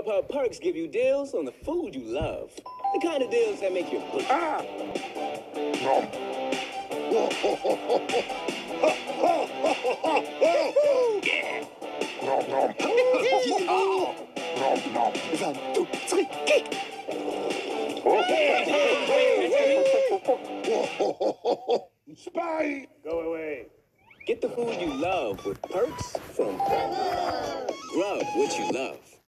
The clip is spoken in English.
Grubhub perks give you deals on the food you love. The kind of deals that make you. Ah! Yeah. Spy! Go away. Get the food you love with perks from Grub. Grub what you love.